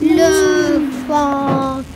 le fantôme.